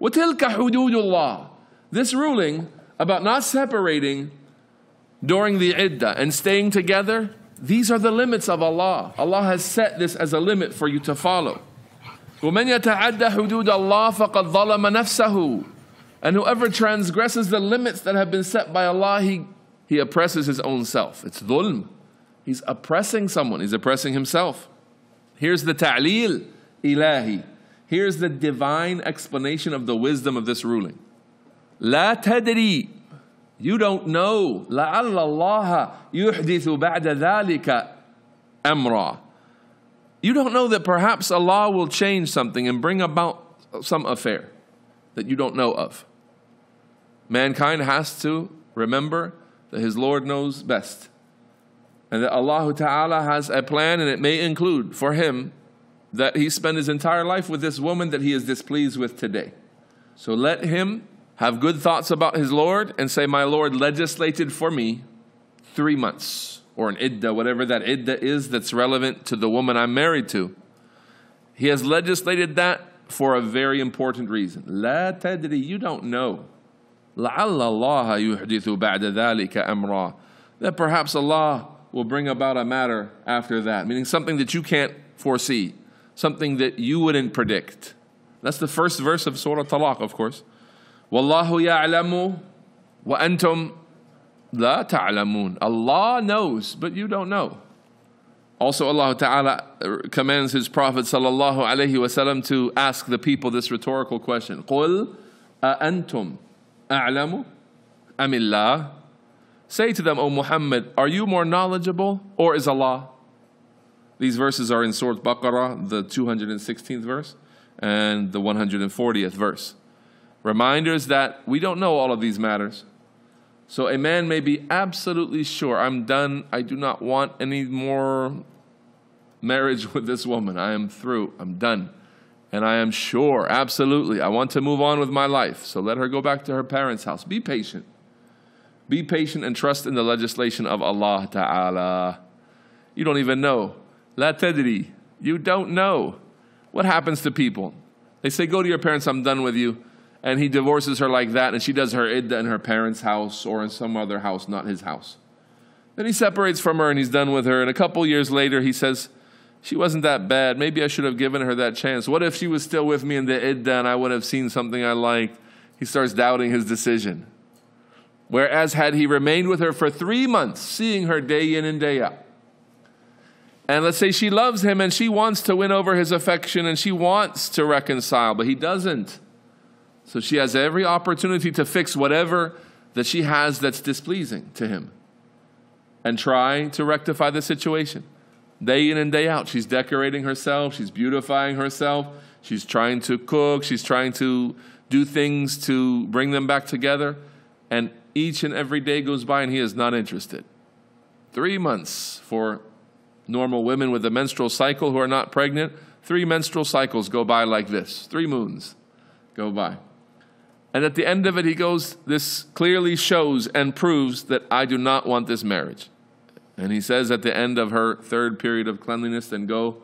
وَتِلْكَ حُدُودُ اللَّهِ This ruling about not separating during the iddah and staying together, these are the limits of Allah. Allah has set this as a limit for you to follow. وَمَنْ يَتَعَدَّ حُدُودَ اللَّهِ فَقَدْ ظَلَمَ نَفْسَهُ And whoever transgresses the limits that have been set by Allah, he, he oppresses his own self. It's dhulm. He's oppressing someone. He's oppressing himself. Here's the ta'leel ilahi. Here's the divine explanation of the wisdom of this ruling. La tadri. You don't know. La Allah yuhdithu ba'da dhalika amra. You don't know that perhaps Allah will change something and bring about some affair that you don't know of. Mankind has to remember that his Lord knows best and that Allah Ta'ala has a plan and it may include for him that he spend his entire life with this woman that he is displeased with today. So let him have good thoughts about his Lord and say, My Lord legislated for me three months or an iddah, whatever that iddah is that's relevant to the woman I'm married to. He has legislated that for a very important reason. La tadri, you don't know. لعل الله يحدث بعد ذلك أمرا. That perhaps Allah will bring about a matter after that, meaning something that you can't foresee, something that you wouldn't predict. That's the first verse of Surah Talaq, of course. Wallahu ya'lamu wa antum la ta'lamun. Allah knows, but you don't know. Also, Allah Ta'ala commands His Prophet Sallallahu Alaihi Wasallam to ask the people this rhetorical question. قُلْ أَأَنْتُمْ أَعْلَمُ أَمِ اللَّهِ Say to them, O Muhammad, are you more knowledgeable or is Allah? These verses are in Surah Baqarah, the 216th verse, and the 140th verse. Reminders that we don't know all of these matters. So a man may be absolutely sure, I'm done, I do not want any more marriage with this woman. I am through, I'm done. And I am sure, absolutely, I want to move on with my life. So let her go back to her parents' house. Be patient. Be patient and trust in the legislation of Allah Ta'ala. You don't even know. La tadri. You don't know. What happens to people? They say, Go to your parents, I'm done with you. And he divorces her like that, and she does her idda in her parents' house or in some other house, not his house. Then he separates from her and he's done with her. And a couple years later, he says, She wasn't that bad. Maybe I should have given her that chance. What if she was still with me in the idda and I would have seen something I liked? He starts doubting his decision. Whereas, had he remained with her for three months, seeing her day in and day out, and let's say she loves him and she wants to win over his affection and she wants to reconcile, but he doesn't. So she has every opportunity to fix whatever that she has that's displeasing to him and try to rectify the situation. Day in and day out, she's decorating herself, she's beautifying herself, she's trying to cook, she's trying to do things to bring them back together. And each and every day goes by and he is not interested. Three months for normal women with a menstrual cycle who are not pregnant, three menstrual cycles go by like this. Three moons go by. And at the end of it, he goes, This clearly shows and proves that I do not want this marriage. And he says at the end of her third period of cleanliness, then go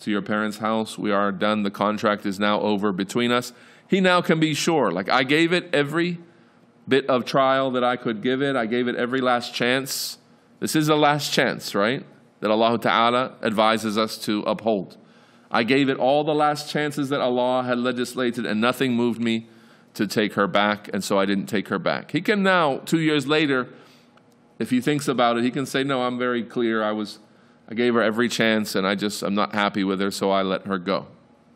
to your parents' house. We are done. The contract is now over between us. He now can be sure. Like I gave it every bit of trial that I could give it, I gave it every last chance. This is the last chance, right? That Allah Ta'ala advises us to uphold. I gave it all the last chances that Allah had legislated, and nothing moved me to take her back, and so I didn't take her back. He can now, two years later, if he thinks about it, he can say, No, I'm very clear. I was I gave her every chance and I just I'm not happy with her, so I let her go.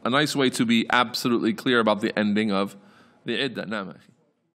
A nice way to be absolutely clear about the ending of the iddah.